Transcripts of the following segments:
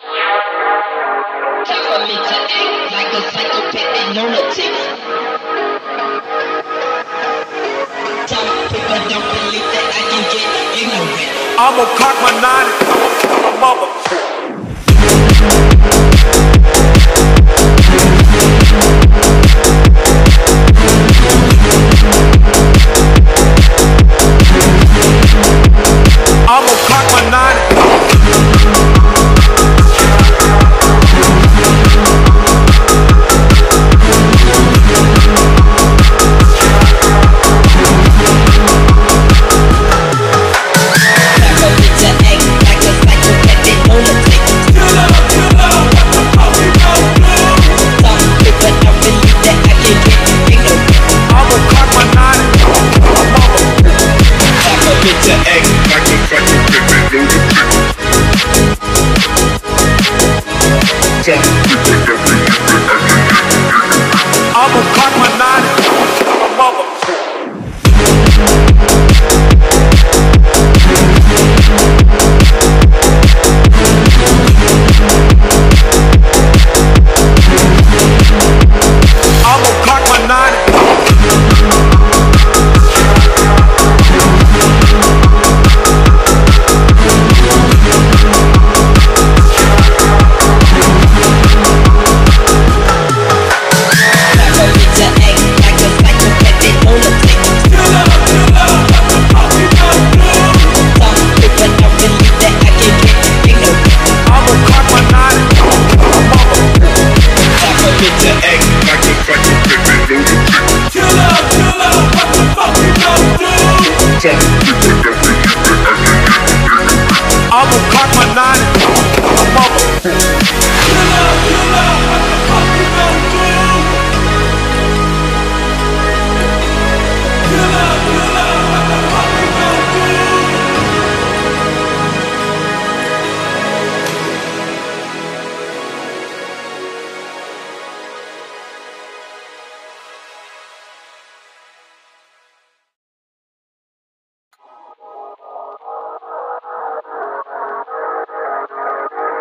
Time for me to like a psychopath and lunatic. Some people don't believe that I can get ignorant. I'ma cock my nine and to my mother. I'm not.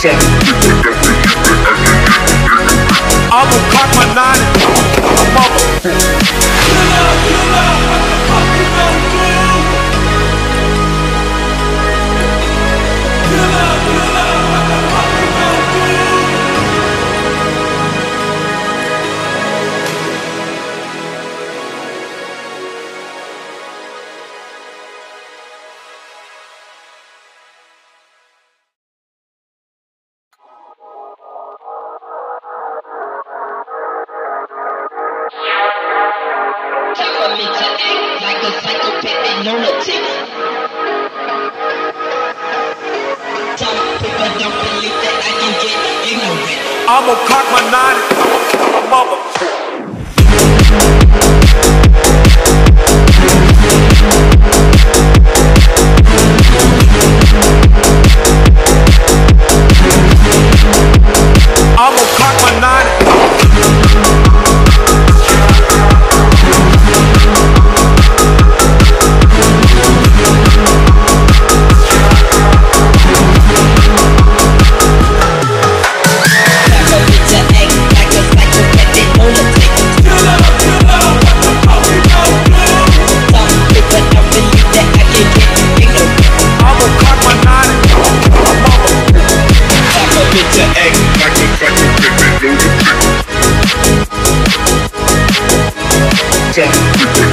DJ. I will cock my nine. like a psychopath and lunatic. People don't believe that I can get ignorant. I'ma cock my nine. Jack.